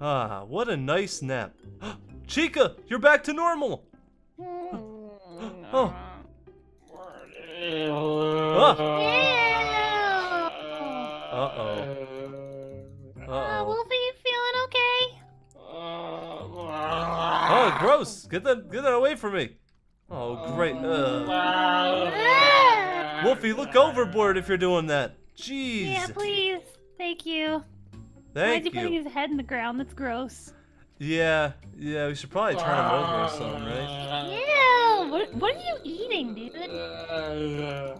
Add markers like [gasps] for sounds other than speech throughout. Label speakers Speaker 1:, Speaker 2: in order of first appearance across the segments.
Speaker 1: Ah, what a nice nap. [gasps] Chica, you're back to normal. Oh.
Speaker 2: Ew.
Speaker 1: Uh-oh.
Speaker 2: Uh,
Speaker 1: Uh-oh.
Speaker 2: Wolfie, you feeling okay?
Speaker 1: Oh, gross. Get that get that away from me. Oh, great. Uh.
Speaker 2: Ah.
Speaker 1: Wolfie, look overboard if you're doing that. Jeez.
Speaker 2: Yeah, please. Thank you. Why is
Speaker 1: Thank
Speaker 2: he putting
Speaker 1: you.
Speaker 2: his head in the ground? That's gross.
Speaker 1: Yeah, yeah, we should probably turn him over or something, right?
Speaker 2: Ew. What, what are you eating, dude? Yeah,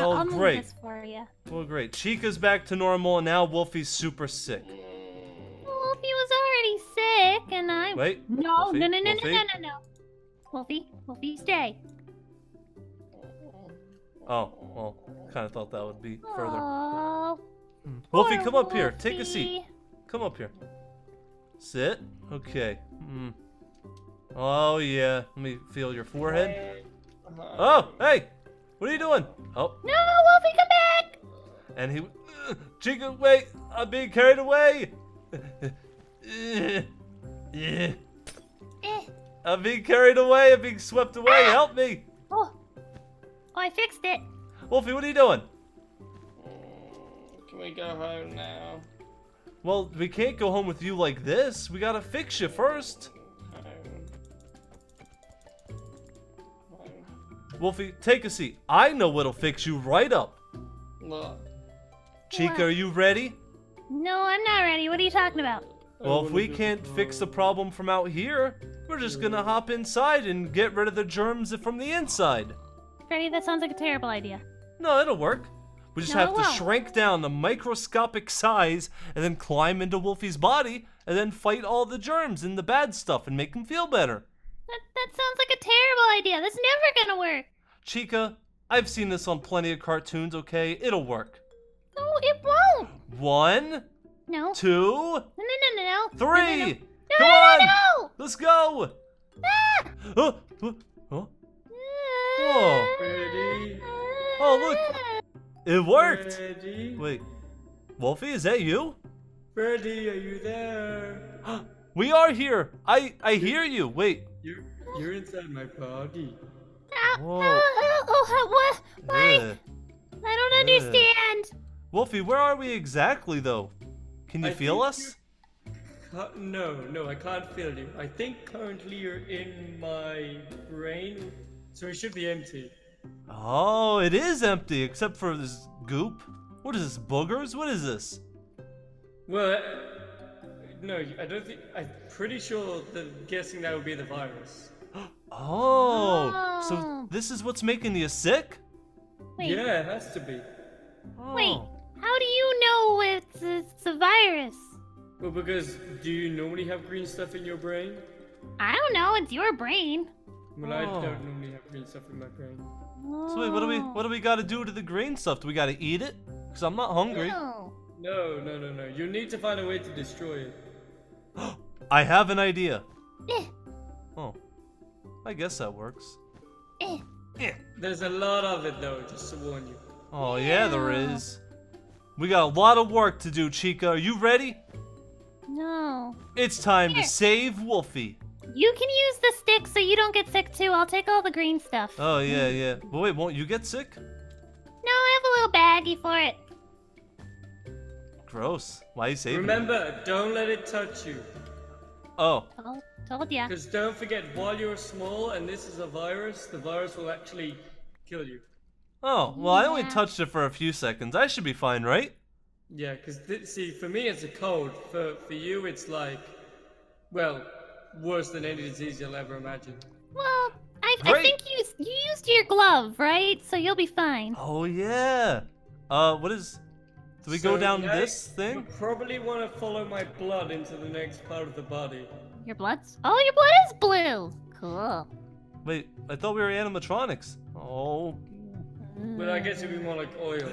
Speaker 1: Well,
Speaker 2: I'll
Speaker 1: great.
Speaker 2: this for you.
Speaker 1: Well, great. Chica's back to normal, and now Wolfie's super sick.
Speaker 2: Wolfie was already sick, and I.
Speaker 1: Wait.
Speaker 2: No,
Speaker 1: Wolfie,
Speaker 2: no, no, no,
Speaker 1: Wolfie?
Speaker 2: no, no, no, no. Wolfie, Wolfie, stay.
Speaker 1: Oh, well, kind of thought that would be further.
Speaker 2: Aww,
Speaker 1: Wolfie, come up here. Take a seat. Come up here. Sit. Okay. Mm. Oh, yeah. Let me feel your forehead. Oh, hey! What are you doing? Oh,
Speaker 2: No, Wolfie, come back!
Speaker 1: and he. Uh, Chica, wait! I'm being carried away! Yeah.
Speaker 2: Eh.
Speaker 1: I'm being carried away. I'm being swept away. Help me!
Speaker 2: Oh. oh, I fixed it.
Speaker 1: Wolfie, what are you doing?
Speaker 3: Can we go home now?
Speaker 1: Well, we can't go home with you like this. We gotta fix you first.
Speaker 3: Home. Home.
Speaker 1: Wolfie, take a seat. I know what'll fix you right up.
Speaker 3: Look.
Speaker 1: Chica,
Speaker 2: What?
Speaker 1: are you ready?
Speaker 2: No, I'm not ready. What are you talking about?
Speaker 1: Well, if we can't fix the problem from out here, we're just gonna hop inside and get rid of the germs from the inside.
Speaker 2: Freddy, that sounds like a terrible idea.
Speaker 1: No, it'll work. We just
Speaker 2: No,
Speaker 1: have to shrink down the microscopic size and then climb into Wolfie's body and then fight all the germs and the bad stuff and make him feel better.
Speaker 2: That, that sounds like a terrible idea. That's never gonna work.
Speaker 1: Chica, I've seen this on plenty of cartoons, okay? It'll work.
Speaker 2: No, it won't.
Speaker 1: One,
Speaker 2: No.
Speaker 1: two,
Speaker 2: No, no, no, no, no.
Speaker 1: three.
Speaker 2: No, no, no.
Speaker 1: Come
Speaker 2: no,
Speaker 1: on!
Speaker 2: no.
Speaker 1: Let's go!
Speaker 2: Ah!
Speaker 1: Oh, oh, oh. Oh.
Speaker 3: Ready?
Speaker 1: Oh, look. It worked!
Speaker 3: Ready?
Speaker 1: Wait, Wolfie, is that you?
Speaker 3: Freddy, are you there? [gasps]
Speaker 1: We are here! I I hear you! Wait.
Speaker 3: You're you're inside my body.
Speaker 1: Whoa.
Speaker 2: oh, ah, what? Why?
Speaker 1: Ugh.
Speaker 2: I don't understand.
Speaker 1: Wolfie, where are we exactly, though? Can you
Speaker 3: I
Speaker 1: feel us?
Speaker 3: Ca- No, no, I can't feel you. I think currently you're in my brain, so it should be empty.
Speaker 1: Oh, it is empty, except for this goop. What is this, boogers? What is this?
Speaker 3: Well, no, I don't think. I'm pretty sure that guessing that would be the virus. [gasps]
Speaker 1: Oh, so
Speaker 2: Oh.
Speaker 1: this is what's making you sick?
Speaker 2: Wait,
Speaker 3: Yeah, it has to be. Oh.
Speaker 2: wait.
Speaker 1: Oh.
Speaker 2: How do you know it's, it's a virus?
Speaker 3: Well, because do you normally have green stuff in your brain?
Speaker 2: I don't know. It's your brain.
Speaker 3: Well, I
Speaker 1: Oh.
Speaker 3: don't normally have green stuff in my brain.
Speaker 1: So wait, what do we what do we got to do to the green stuff? Do we got to eat it? Cause I'm not hungry.
Speaker 2: No.
Speaker 3: No, no, no, no. You need to find a way to destroy it. [gasps]
Speaker 1: I have an idea.
Speaker 2: Eh,
Speaker 1: Oh, I guess that works.
Speaker 2: eh.
Speaker 1: Eh.
Speaker 3: There's a lot of it, though, just to warn you.
Speaker 1: Oh yeah, there
Speaker 2: Yeah.
Speaker 1: is. We got a lot of work to do, Chica. Are you ready?
Speaker 2: No.
Speaker 1: It's time to save Wolfie.
Speaker 2: You can use the stick so you don't get sick too. I'll take all the green stuff.
Speaker 1: Oh yeah, yeah. But wait, won't you get sick?
Speaker 2: No, I have a little baggie for it.
Speaker 1: Gross. Why are you saving? it?
Speaker 3: Remember, don't let it touch you.
Speaker 1: Oh,
Speaker 2: Told, told ya.
Speaker 3: Because don't forget, while you're small and this is a virus, the virus will actually kill you.
Speaker 1: oh. Well, I only touched it for a few seconds. I should be fine, right?
Speaker 3: Yeah, because see, for me it's a cold. For for you, it's like, well, worse than any disease you'll ever imagine.
Speaker 2: Well, I, I think you you used your glove, right? So you'll be fine.
Speaker 1: Oh yeah. Uh, what is? Do we go down
Speaker 3: yeah,
Speaker 1: this
Speaker 3: You
Speaker 1: thing?
Speaker 3: probably want to follow my blood into the next part of the body.
Speaker 2: Your blood's oh, your blood is blue. Cool.
Speaker 1: Wait, I thought we were animatronics. Oh.
Speaker 3: But I guess it'd be more like oil.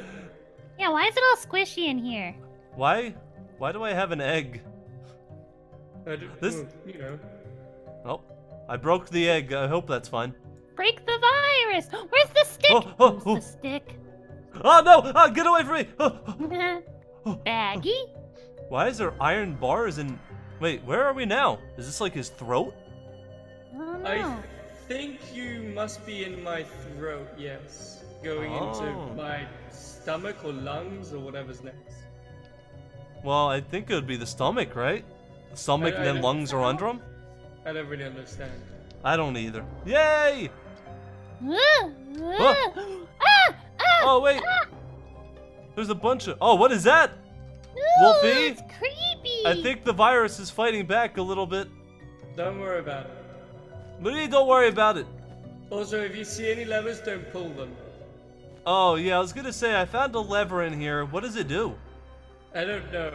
Speaker 2: Yeah, why is it all squishy in here?
Speaker 1: Why? Why do I have an egg?
Speaker 3: I d-
Speaker 1: This-
Speaker 3: you know.
Speaker 1: Oh, I broke the egg. I hope that's fine.
Speaker 2: Break the virus. Where's the stick?
Speaker 1: Oh, oh,
Speaker 2: Where's
Speaker 1: oh.
Speaker 2: the stick?
Speaker 1: Oh no! Ah, get away from me! Oh, oh. [laughs]
Speaker 2: Baggy.
Speaker 1: Why is there iron bars and Wait, where are we now? Is this like his throat?
Speaker 2: I don't
Speaker 3: I think you must be in my throat, yes. Going
Speaker 1: Oh.
Speaker 3: into my stomach or lungs or whatever's next.
Speaker 1: Well, I think it would be the stomach, right? The stomach
Speaker 3: I-
Speaker 1: and
Speaker 3: I
Speaker 1: then lungs are under him?
Speaker 3: I don't really understand.
Speaker 1: I don't either. Yay!
Speaker 2: Ah,
Speaker 1: Oh, wait. There's a bunch of. Oh, what is that?
Speaker 2: No,
Speaker 1: Wolfie?
Speaker 2: it's creepy.
Speaker 1: I think the virus is fighting back a little bit.
Speaker 3: Don't worry about it.
Speaker 1: But don't worry about it.
Speaker 3: Also, if you see any levers, don't pull them.
Speaker 1: Oh, yeah, I was gonna say, I found a lever in here. What does it do?
Speaker 3: I don't know.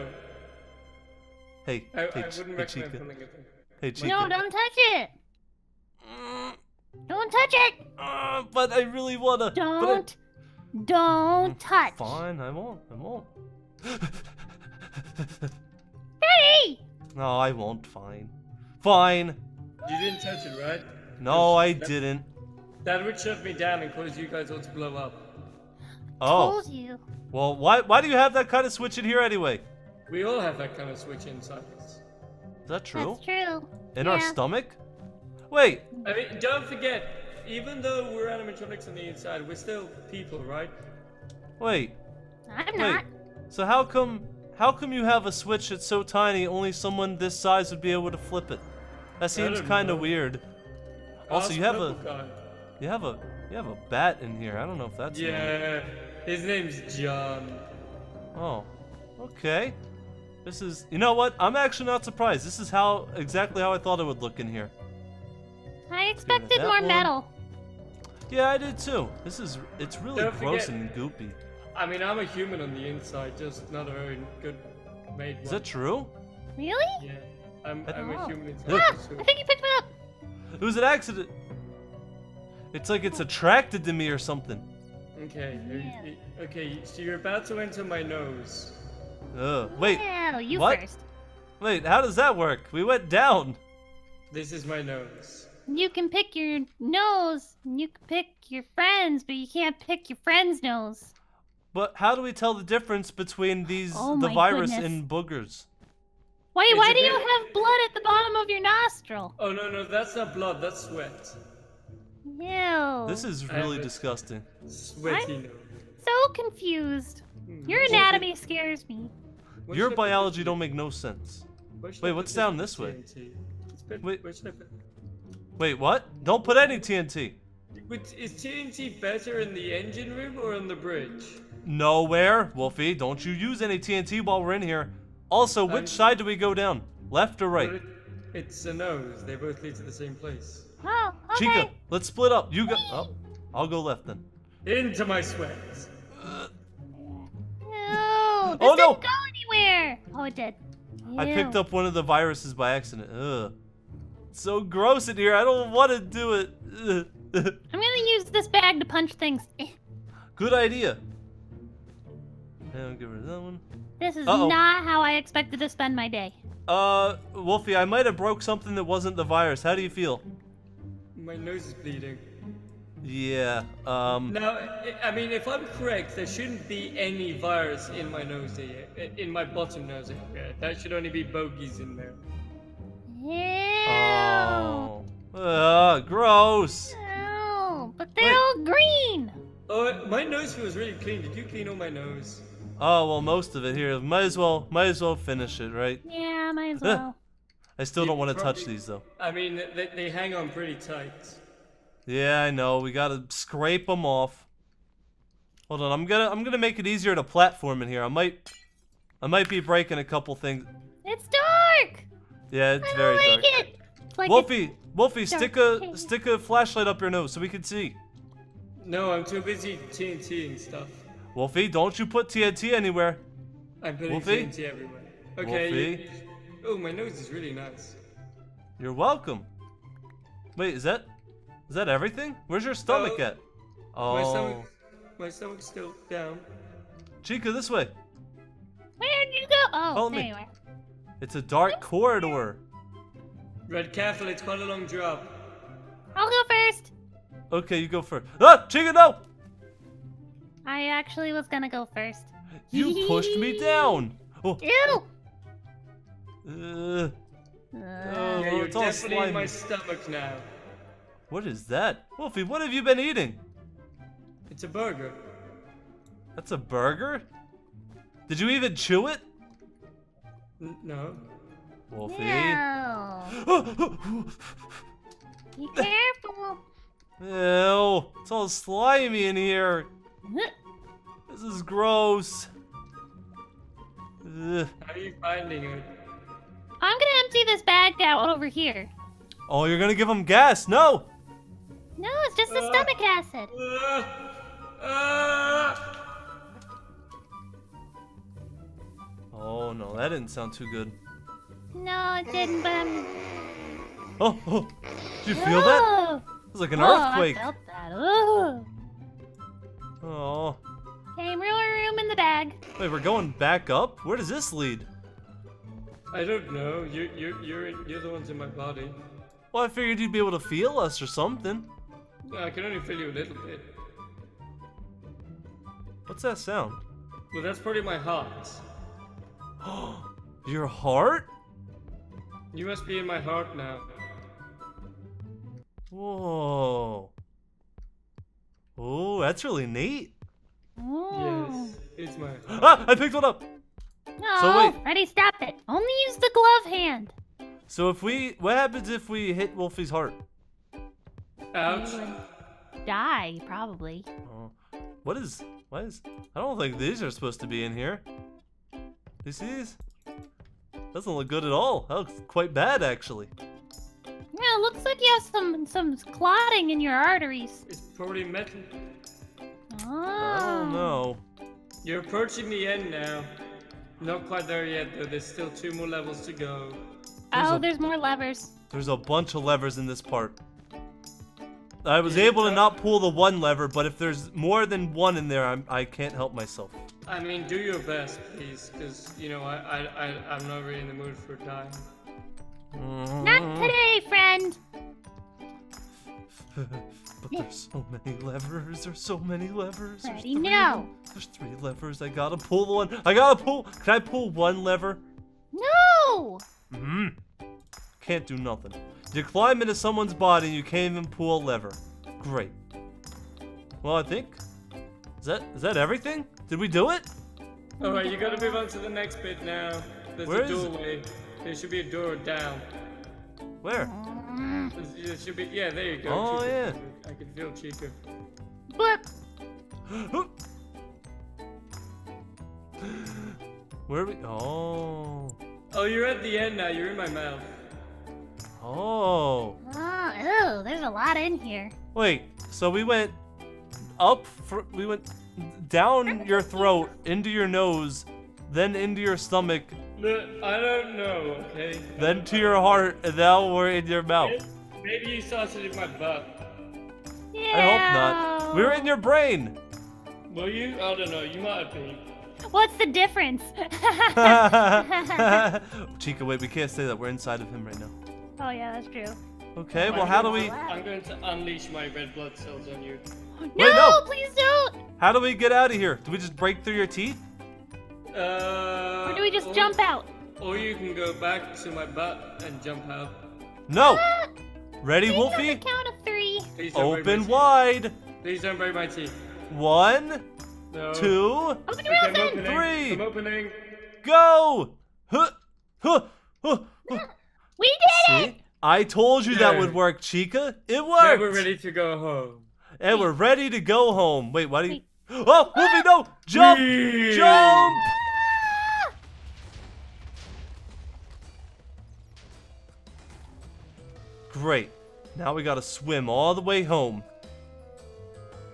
Speaker 1: Hey,
Speaker 3: I,
Speaker 1: hey,
Speaker 3: I wouldn't
Speaker 1: hey,
Speaker 3: recommend
Speaker 1: Chica.
Speaker 3: pulling it.
Speaker 1: Hey, Chica.
Speaker 2: No, don't touch it.
Speaker 1: Mm,
Speaker 2: Don't touch it.
Speaker 1: uh, but I really wanna.
Speaker 2: Don't. Don't touch.
Speaker 1: Fine, I won't. I won't.
Speaker 2: Hey!
Speaker 1: no, I won't. Fine. Fine.
Speaker 3: You didn't touch it, right?
Speaker 1: No, I
Speaker 3: That-
Speaker 1: didn't.
Speaker 3: That would shut me down and cause you guys all to blow up.
Speaker 1: Oh,
Speaker 2: Told you.
Speaker 1: well, why why do you have that kind of switch in here anyway?
Speaker 3: We all have that kind of switch inside us.
Speaker 1: Is that true?
Speaker 2: That's true.
Speaker 1: In our stomach? Wait,
Speaker 3: I mean, don't forget, even though we're animatronics on the inside, we're still people, right?
Speaker 1: wait.
Speaker 2: I'm
Speaker 1: Wait.
Speaker 2: not.
Speaker 1: So how come how come you have a switch that's so tiny only someone this size would be able to flip it? That seems kind of weird. Also,
Speaker 3: Ask
Speaker 1: you have a
Speaker 3: Guy.
Speaker 1: you have a you have a bat in here. I don't know if that's normal.
Speaker 3: Yeah, his name's John.
Speaker 1: Oh, okay. This is you know what? I'm actually not surprised. This is how exactly how I thought it would look in here.
Speaker 2: I expected more
Speaker 1: one.
Speaker 2: metal.
Speaker 1: Yeah, I did too. This is it's really
Speaker 3: Don't
Speaker 1: gross
Speaker 3: forget-
Speaker 1: and goopy.
Speaker 3: I mean, I'm a human on the inside, just not a very good made one.
Speaker 1: Is that true?
Speaker 2: Really?
Speaker 3: Yeah, I'm,
Speaker 1: I-
Speaker 3: I'm a
Speaker 2: Oh.
Speaker 3: human inside.
Speaker 1: Yeah.
Speaker 3: for.
Speaker 2: I think you picked me up.
Speaker 1: It was an accident. It's like it's attracted to me or something.
Speaker 3: Okay, oh,
Speaker 2: Yeah.
Speaker 3: okay, so you're about to enter my nose.
Speaker 1: Ugh. Wait,
Speaker 2: Well, you
Speaker 1: what?
Speaker 2: first.
Speaker 1: wait. How does that work? We went down.
Speaker 3: This is my nose.
Speaker 2: You can pick your nose, and you can pick your friends, but you can't pick your friend's nose.
Speaker 1: But how do we tell the difference between these
Speaker 2: Oh
Speaker 1: the virus
Speaker 2: goodness.
Speaker 1: and boogers?
Speaker 2: Wait,
Speaker 3: It's
Speaker 2: why
Speaker 3: a
Speaker 2: do you have blood at the bottom of your nostril?
Speaker 3: Oh no, no, that's not blood, that's sweat.
Speaker 2: Ew.
Speaker 1: This is really
Speaker 3: have a-
Speaker 1: disgusting.
Speaker 3: Sweaty nose.
Speaker 2: so confused.
Speaker 3: Hmm.
Speaker 2: Your anatomy scares me.
Speaker 3: What
Speaker 1: Your
Speaker 3: should I put
Speaker 1: biology don't make no sense. Wait, what's down this way?
Speaker 3: TNT? Let's
Speaker 1: Wait.
Speaker 3: Where should I put?
Speaker 1: Wait, what? Don't put any TNT.
Speaker 3: Wait, Is TNT better in the engine room or on the bridge?
Speaker 1: Nowhere, Wolfie. Don't you use any TNT while we're in here. Also, which
Speaker 3: I'm-
Speaker 1: side do we go down? Left or right?
Speaker 3: It- It's a nose. They both lead to the same place.
Speaker 2: Oh, okay.
Speaker 1: Chica, let's split up. You go. Oh, I'll go left then.
Speaker 3: Into my sweat.
Speaker 2: No, this
Speaker 1: Oh,
Speaker 2: didn't
Speaker 1: no.
Speaker 2: go anywhere. Oh, it did.
Speaker 1: I picked up one of the viruses by accident. Ugh. It's so gross in here. I don't want to do it. Ugh.
Speaker 2: I'm gonna use this bag to punch things. Eh,
Speaker 1: Good idea. Yeah, I'll get rid of that one.
Speaker 2: This is
Speaker 1: Uh-oh.
Speaker 2: not how I expected to spend my day.
Speaker 1: Uh, Wolfie, I might have broke something that wasn't the virus. How do you feel?
Speaker 3: My nose is bleeding.
Speaker 1: Yeah. Um.
Speaker 3: Now, I- I mean, if I'm correct, there shouldn't be any virus in my nose area, in my bottom nose eh, area. That should only be bogies in there.
Speaker 2: Ew.
Speaker 1: Oh. Ugh, gross.
Speaker 2: Ew. But they're
Speaker 1: Wait.
Speaker 2: all green.
Speaker 3: Oh, my nose feels really clean. Did you clean all my nose?
Speaker 1: Oh well, most of it here. Might as well, might as well finish it, right?
Speaker 2: Yeah, might as [laughs] well.
Speaker 1: I still
Speaker 3: You
Speaker 1: don't want to touch these though.
Speaker 3: I mean, they, they hang on pretty tight.
Speaker 1: Yeah, I know. We gotta scrape them off. Hold on, I'm gonna, I'm gonna make it easier to platform in here. I might, I might be breaking a couple things.
Speaker 2: It's dark.
Speaker 1: Yeah, it's
Speaker 2: I
Speaker 1: very
Speaker 2: like
Speaker 1: dark.
Speaker 2: it. Like
Speaker 1: Wolfie, Wolfie, stick a,
Speaker 2: dark.
Speaker 1: stick a flashlight up your nose so we can see.
Speaker 3: No, I'm too busy TNT and stuff.
Speaker 1: Wolfie, don't you put TNT anywhere.
Speaker 3: I'm putting
Speaker 1: Wolfie?
Speaker 3: TNT everywhere. Okay. you-
Speaker 1: Wolfie?
Speaker 3: oh, my nose is really nice.
Speaker 1: You're welcome. Wait, is that, is that everything? Where's your stomach
Speaker 3: No.
Speaker 1: at?
Speaker 3: My
Speaker 1: Oh,
Speaker 3: stomach, my stomach's still down.
Speaker 1: Chica, this way.
Speaker 2: Where'd you go? Oh,
Speaker 1: Follow
Speaker 2: there
Speaker 1: me.
Speaker 2: you are.
Speaker 1: It's a dark corridor.
Speaker 3: Red, careful, it's quite a long drop.
Speaker 2: I'll go first.
Speaker 1: Okay, you go first. Ah, Chica, no!
Speaker 2: I actually was gonna go first.
Speaker 1: You pushed me down. [laughs] Oh,
Speaker 2: Ew.
Speaker 1: uh, Oh,
Speaker 3: Yeah, you're
Speaker 1: it's all
Speaker 3: definitely in my stomach now.
Speaker 1: What is that? Wolfie, what have you been eating?
Speaker 3: It's a burger.
Speaker 1: That's a burger? Did you even chew it?
Speaker 3: N- no.
Speaker 1: Wolfie.
Speaker 2: No. Be [laughs] careful.
Speaker 1: Ew, it's all slimy in here. This is gross. Ugh.
Speaker 3: How are you finding it?
Speaker 2: I'm gonna empty this bag out over here.
Speaker 1: Oh, you're gonna give him gas? No!
Speaker 2: No, it's just the
Speaker 3: Uh.
Speaker 2: stomach acid.
Speaker 1: Oh no, that didn't sound too good.
Speaker 2: No, it didn't, but I'm.
Speaker 1: Oh, oh. did you feel that? It was like an
Speaker 2: oh,
Speaker 1: earthquake.
Speaker 2: I felt that. Oh.
Speaker 1: Oh.
Speaker 2: Okay, more room in the bag.
Speaker 1: Wait, we're going back up? Where does this lead?
Speaker 3: I don't know. You you you're in- you're the ones in my body.
Speaker 1: Well, I figured you'd be able to feel us or something.
Speaker 3: I can only feel you a little bit.
Speaker 1: What's that sound?
Speaker 3: Well, that's probably my heart.
Speaker 1: Oh [gasps] Your heart?
Speaker 3: You must be in my heart now.
Speaker 1: Whoa. Oh, that's really neat.
Speaker 2: Oh.
Speaker 3: Yes, it's my heart.
Speaker 1: Ah, I picked one up.
Speaker 2: No,
Speaker 1: So wait.
Speaker 2: Freddy, stop it. Only use the glove hand.
Speaker 1: So if we, what happens if we hit Wolfie's heart?
Speaker 3: Ouch.
Speaker 2: Die, probably.
Speaker 1: Oh, what is, what is, I don't think these are supposed to be in here. You see these? Doesn't look good at all. That looks quite bad, actually.
Speaker 2: Yeah, it looks like you have some some clotting in your arteries.
Speaker 3: It's probably metal.
Speaker 2: Oh.
Speaker 1: I don't know.
Speaker 3: You're approaching the end now. Not quite there yet, though. There's still two more levels to go.
Speaker 1: Oh, there's
Speaker 2: Oh,
Speaker 1: a-
Speaker 2: there's more levers.
Speaker 1: There's a bunch of levers in this part. I was able to not pull the one lever, but if there's more than one in there, I'm, I can't help myself.
Speaker 3: I mean, do your best, please, because you know I I I I'm not really in the mood for dying.
Speaker 2: Not
Speaker 1: Mm.
Speaker 2: today, friend. [laughs]
Speaker 1: but there's so many levers. There's so many levers. There's
Speaker 2: Freddy,
Speaker 1: three of
Speaker 2: no.
Speaker 1: There's three levers. I gotta pull the one. I gotta pull. Can I pull one lever?
Speaker 2: No.
Speaker 1: Hmm. Can't do nothing. You climb into someone's body and you can't even pull a lever. Great. Well, I think. Is that is that everything? Did we do it?
Speaker 3: All right, you gotta move on to the next bit now. There's
Speaker 1: Where
Speaker 3: a
Speaker 1: is it?
Speaker 3: doorway. There should be a door down.
Speaker 1: Where?
Speaker 3: There's- There should be. Yeah, there you go.
Speaker 1: Oh,
Speaker 3: Chica.
Speaker 1: yeah.
Speaker 3: I can feel Chica.
Speaker 2: But [gasps]
Speaker 1: Where are we? Oh.
Speaker 3: Oh, you're at the end now. You're in my mouth.
Speaker 1: Oh.
Speaker 2: oh, ew, there's a lot in here.
Speaker 1: Wait. So we went up. For, we went down your throat, into your nose, then into your stomach,
Speaker 3: I don't know. Okay.
Speaker 1: then to your heart, and now we're in your mouth.
Speaker 3: Maybe you saw it in my butt.
Speaker 2: Yeah.
Speaker 1: I hope not. We were in your brain.
Speaker 3: Were you? I don't know. You might have been.
Speaker 2: What's the difference? [laughs] [laughs]
Speaker 1: Chica, wait, we can't say that. We're inside of him right now.
Speaker 2: Oh yeah, that's true.
Speaker 1: Okay, well, how do we,
Speaker 3: I'm going to unleash my red blood cells on you.
Speaker 2: No,
Speaker 1: no.
Speaker 2: please don't.
Speaker 1: how do we get out of here? Do we just break through your teeth?
Speaker 3: Uh.
Speaker 2: Or do we just jump out?
Speaker 3: Or you can go back to my butt and jump out.
Speaker 1: No.
Speaker 2: Ah,
Speaker 1: Ready,
Speaker 2: please on the
Speaker 1: Wolfie?
Speaker 2: count of three.
Speaker 3: Please don't
Speaker 1: Open wide.
Speaker 3: Please don't break my teeth.
Speaker 1: One,
Speaker 3: No.
Speaker 1: two,
Speaker 2: Open
Speaker 3: Okay,
Speaker 2: your
Speaker 3: I'm opening.
Speaker 1: Three.
Speaker 3: I'm opening.
Speaker 1: go. Huh, huh, huh, huh.
Speaker 2: We did it.
Speaker 1: I told you that would work, Chica. It
Speaker 3: Now
Speaker 1: worked.
Speaker 3: we're ready to go home.
Speaker 1: And we're ready to go home. Wait, why do you?
Speaker 2: Wait. [gasps]
Speaker 1: Oh, Wolfie, no! Jump!
Speaker 3: Whee!
Speaker 1: Jump! Great. Now we gotta swim all the way home.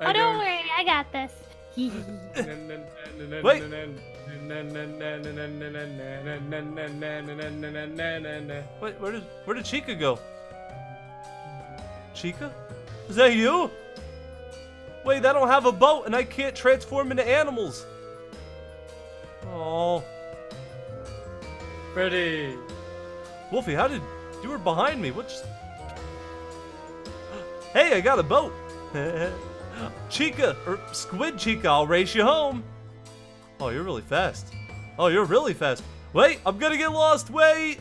Speaker 2: Oh, don't worry, I got this.
Speaker 1: Wait. Wait, where did where did Chica go? Chica? Is that you? Wait, I don't have a boat and I can't transform into animals. Oh,
Speaker 3: Ready.
Speaker 1: Wolfie, how did you were behind me? What's [gasps] Hey, I got a boat. [laughs] Chica or Squid Chica, I'll race you home. Oh, you're really fast. Oh, you're really fast. Wait, I'm gonna get lost. Wait.